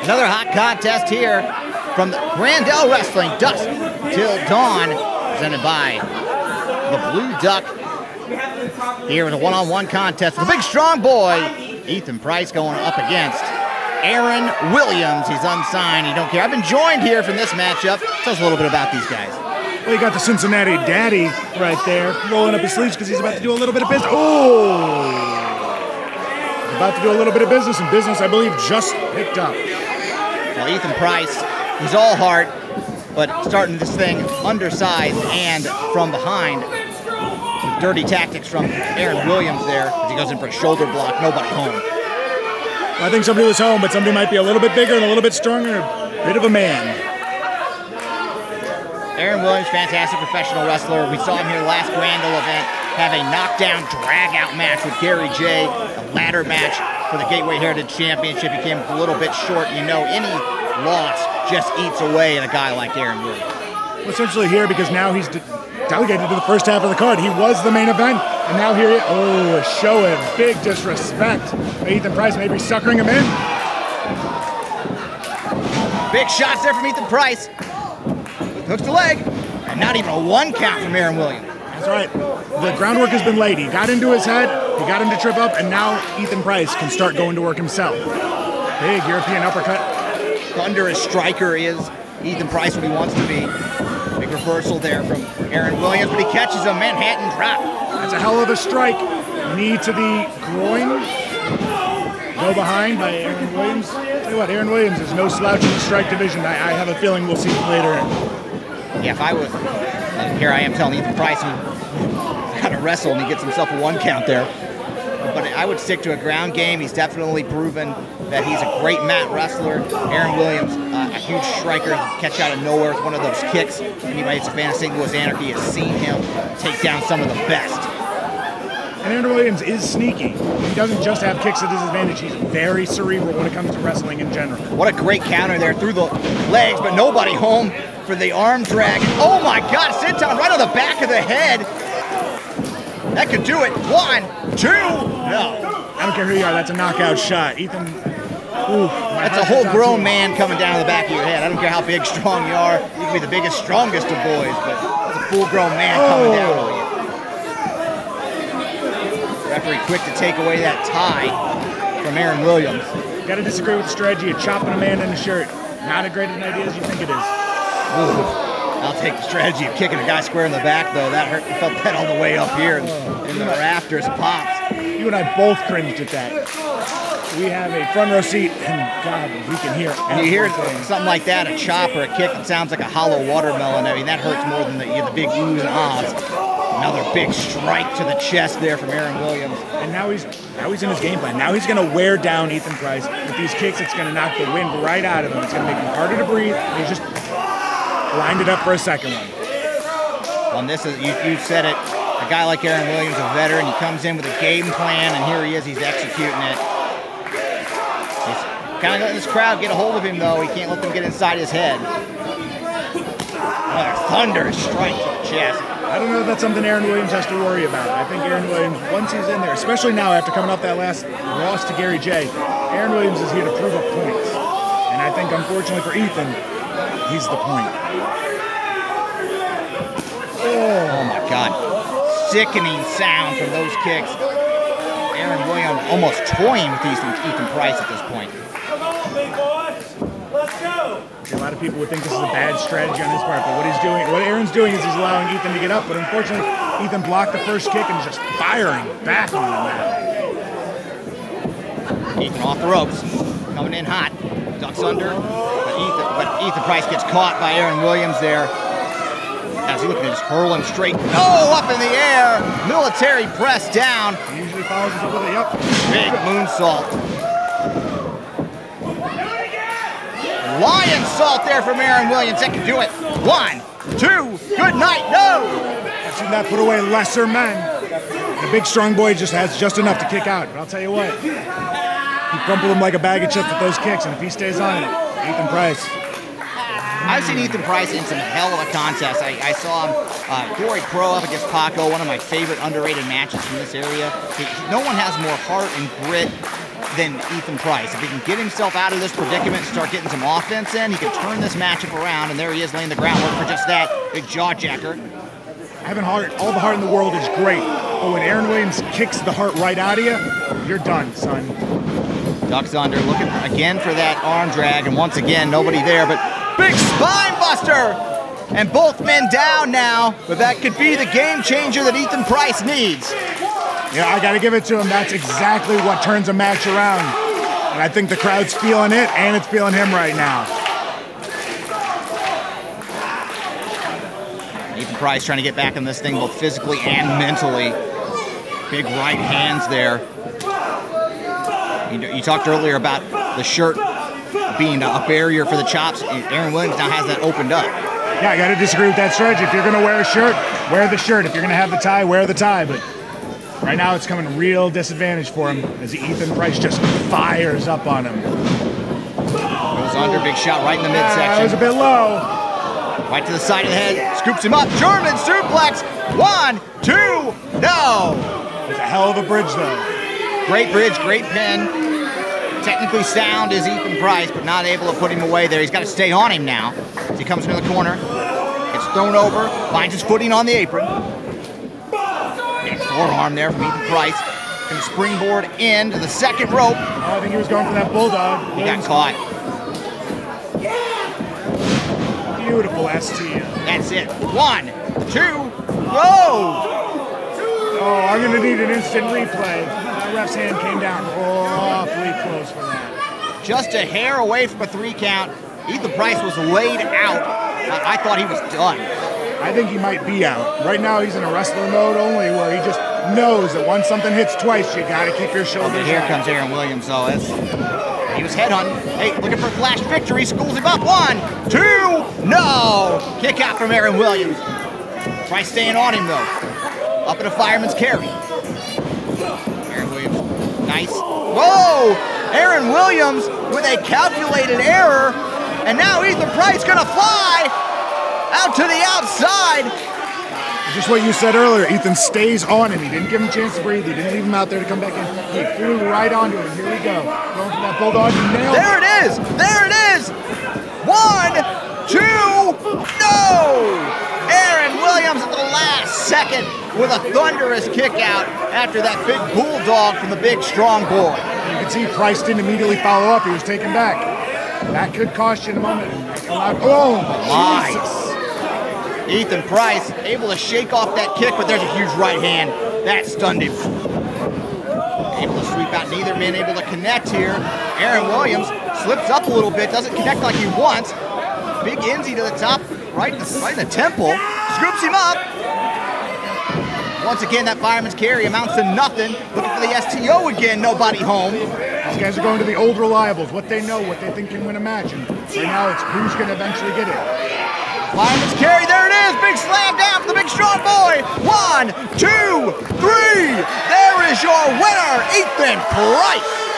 Another hot contest here from Grandel Wrestling, dusk till dawn, presented by the Blue Duck. Here in a one-on-one contest, the big strong boy, Ethan Price, going up against Aaron Williams. He's unsigned. You don't care. I've been joined here from this matchup. Tell us a little bit about these guys. Well, you got the Cincinnati daddy right there, rolling up his sleeves because he's about to do a little bit of business. Oh! About to do a little bit of business, and business, I believe, just picked up. Well, Ethan Price, he's all heart, but starting this thing undersized and from behind. Dirty tactics from Aaron Williams there as he goes in for a shoulder block. Nobody home. I think somebody was home, but somebody might be a little bit bigger and a little bit stronger, a bit of a man. Aaron Williams, fantastic professional wrestler. We saw him here last Grandel event have a knockdown drag-out match with Gary Jay, a ladder match for the Gateway Heritage Championship. He came a little bit short. You know, any loss just eats away at a guy like Aaron Williams. Well, essentially here because now he's de- delegated to the first half of the card. He was the main event, and now here he Oh, showing big disrespect. Ethan Price maybe suckering him in. Big shots there from Ethan Price. Hooks the leg, and not even a one count from Aaron Williams. That's right. The groundwork has been laid. He got into his head, he got him to trip up, and now Ethan Price can start going to work himself. Big European uppercut. Thunderous striker is Ethan Price what he wants to be. Big reversal there from Aaron Williams, but he catches a Manhattan drop. That's a hell of a strike. Knee to the groin. Go behind by Aaron Williams. Tell you what, Aaron Williams is no slouch in the strike division. I, I have a feeling we'll see him later. Yeah, if I was, uh, here I am telling Ethan Price he got to wrestle and he gets himself a one count there. But I would stick to a ground game. He's definitely proven that he's a great mat wrestler. Aaron Williams, uh, a huge striker, catch out of nowhere with one of those kicks. Anybody that's a fan of. Louis Anarchy has seen him take down some of the best. And Aaron Williams is sneaky. He doesn't just have kicks at his advantage. He's very cerebral when it comes to wrestling in general. What a great counter there through the legs, but nobody home for the arm drag. Oh my God, Senton right on the back of the head. That could do it. One, two, no. I don't care who you are, that's a knockout shot. Ethan, ooh, That's a whole grown man coming down the back of your head. I don't care how big, strong you are. You can be the biggest, strongest of boys, but that's a full grown man coming oh. down on you. Referee quick to take away that tie from Aaron Williams. Got to disagree with the strategy of chopping a man in the shirt. Not as great an idea as you think it is. Ooh. I'll take the strategy of kicking a guy square in the back, though. That hurt. I Felt that all the way up here in, in the rafters. Pops. You and I both cringed at that. We have a front row seat, and God, we can hear. And you hear everything. something like that, a chop or a kick, it sounds like a hollow watermelon. I mean, that hurts more than the, you get the big oohs and ahs. Another big strike to the chest there from Aaron Williams. And now he's now he's in his game plan. Now he's going to wear down Ethan Price with these kicks. It's going to knock the wind right out of him. It's going to make him harder to breathe. He's just lined it up for a second one. Well, and this is you, you said it. A guy like Aaron Williams, a veteran, he comes in with a game plan, and here he is. He's executing it. He's kind of letting this crowd get a hold of him, though. He can't let them get inside his head. Another thunderous strike to the chest. I don't know if that's something Aaron Williams has to worry about. I think Aaron Williams, once he's in there, especially now after coming off that last loss to Gary Jay, Aaron Williams is here to prove a point. And I think, unfortunately for Ethan, he's the point. Oh my God. Sickening sound from those kicks. Aaron Williams almost toying with Ethan, Ethan Price at this point. Come on, big boy. Let's go. A lot of people would think this is a bad strategy on his part, but what he's doing, what Aaron's doing is he's allowing Ethan to get up, but unfortunately, Ethan blocked the first kick and is just firing back on him now. Ethan off the ropes, coming in hot, ducks under, but Ethan, but Ethan Price gets caught by Aaron Williams there. As he looking to just hurl him straight, oh, up in the air, military press down, He usually follows us up with a yep. big moonsault. Lion salt there from Aaron Williams, that can do it. One, two, good night, no! I've seen that put away lesser men. The big strong boy just has just enough to kick out. But I'll tell you what, he crumpled him like a bag of chips with those kicks, and if he stays on it, Ethan Price. I've seen Ethan Price in some hell of a contest. I, I saw him, uh, Glory Pro up against Paco, one of my favorite underrated matches from this area. He- no one has more heart and grit than Ethan Price. If he can get himself out of this predicament and start getting some offense in, he can turn this matchup around. And there he is laying the groundwork for just that. Big jaw jacker. Having heart, all the heart in the world is great, but when Aaron Williams kicks the heart right out of you, you're done, son. Ducks under, looking again for that arm drag, and once again, nobody there, but big spine buster! And both men down now, but that could be the game changer that Ethan Price needs. Yeah, I got to give it to him. That's exactly what turns a match around. And I think the crowd's feeling it, and it's feeling him right now. Ethan Price trying to get back in this thing both physically and mentally. Big right hands there. You, you talked earlier about the shirt being a barrier for the chops. Aaron Williams now has that opened up. Yeah, I got to disagree with that stretch. If you're going to wear a shirt, wear the shirt. If you're going to have the tie, wear the tie. But right now, it's coming real disadvantage for him as Ethan Price just fires up on him. Goes under, big shot right in the midsection. That was a bit low. Right to the side of the head, scoops him up. German suplex. One, two, no. It's a hell of a bridge, though. Great bridge, great pin. Technically sound is Ethan Price, but not able to put him away there. He's got to stay on him now. As he comes into the corner, gets thrown over, finds his footing on the apron. Big forearm there from Ethan Price. Can springboard into the second rope. Oh, I think he was going for that bulldog. He got caught. Beautiful STO. That's it. One, two, whoa! Oh, I'm going to need an instant replay. Ref's hand came down awfully close for that. Just a hair away from a three count. Ethan Price was laid out. I, I thought he was done. I think he might be out. Right now, he's in a wrestler mode only, where he just knows that once something hits twice, you got to keep your oh, shoulders. Oh, here comes Aaron Williams, though. That's, he was headhunting. Hey, looking for a flash victory. Schools him up. One, two, no. Kick out from Aaron Williams. Price staying on him, though. Up in a fireman's carry. Aaron Williams, nice. Whoa! Aaron Williams with a calculated error. And now Ethan Price gonna fly out to the outside. Just what you said earlier, Ethan stays on him. He didn't give him a chance to breathe. He didn't leave him out there to come back in. He flew right onto him. Here we go. Going for that bulldog. Nailed There it is! There it is! One, two, no! Williams at the last second with a thunderous kick out after that big bulldog from the big strong boy. You can see Price didn't immediately follow up. He was taken back. That could cost you in a moment. Oh, Nice. Ethan Price able to shake off that kick, but there's a huge right hand. That stunned him. Able to sweep out, neither man able to connect here. Aaron Williams slips up a little bit, doesn't connect like he wants. Big Enzy to the top, right in the, right in the temple. Scoops him up. Once again, that fireman's carry amounts to nothing. Looking for the STO again, nobody home. These guys are going to the old reliables, what they know, what they think can win a match. And right now, it's who's going to eventually get it. Fireman's carry, there it is. Big slam down for the big strong boy. One, two, three. There is your winner, Ethan Price.